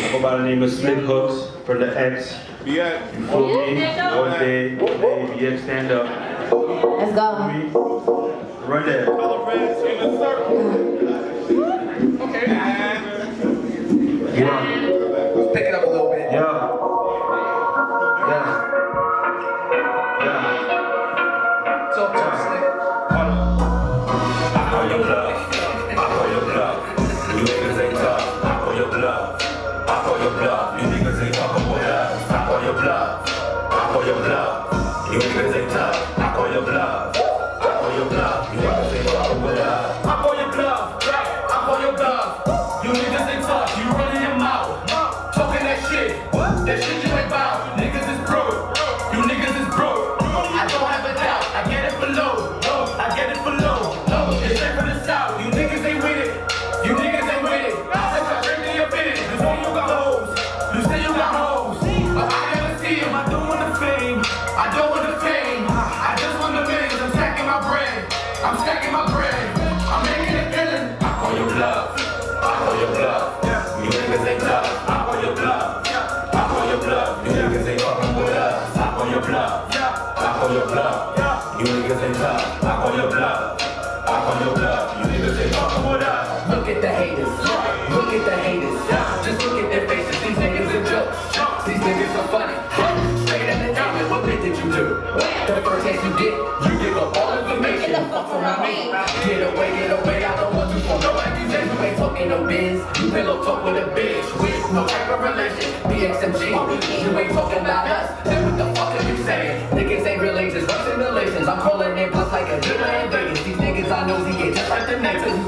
go by the name of Slick Hooks for the X. Yeah. You feel me? One day, one day, BX stand up. Let's go. Me? Run that. Color reds in a circle. Okay. Yeah. Let's pick it up a little bit. Yeah. Yeah. You niggas ain't fucking with us. I call your bluff. I call your bluff. You niggas ain't tough. I call your bluff. I call your bluff. You niggas ain't fucking with us. I call your bluff. I call your bluff. You niggas ain't tough. You running your mouth. Talking that shit. That shit I'm stacking my bread. I'm making it feeling. I call your bluff. I call your bluff. You niggas ain't tough. I call your bluff. I call your bluff. You niggas ain't fucking with us. I call your bluff. I call your bluff. You niggas ain't tough. I call your bluff. I call your bluff. You niggas ain't fucking with us. Look at the haters. Look at the haters. Just look at their faces. These niggas are jokes. These niggas are funny. Straight entertainment. What bit did you do? The first chance you get, you give up all Get the fuck my man. Get away, get away, I don't want you for no accusation. You ain't talking no biz. You pillow talk with a bitch. With no type of relation. BXMG. You ain't talking about us. Then what the fuck are you saying? Niggas ain't really just Russian relations. I'm calling it plus like a dealer in Vegas. These niggas I know, he get just like the next.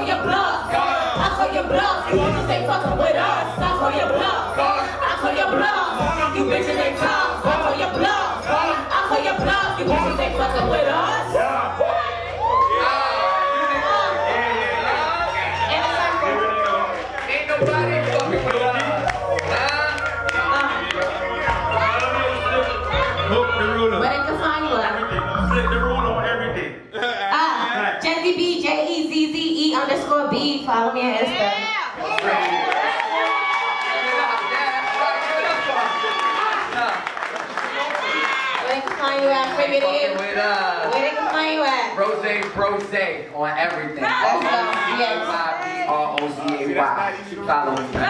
call your bluff. I call your bluff. You ain't fucking with us. I call your bluff. I call your bluff. You bitches ain't tough. I call your bluff. I call your bluff. You bitches ain't fucking with us. B. Follow me on Insta. Where they can find you at? Figure it Fucking in. with us. Where they find you at? Rose, Brose on everything. Go. Yes. Following me.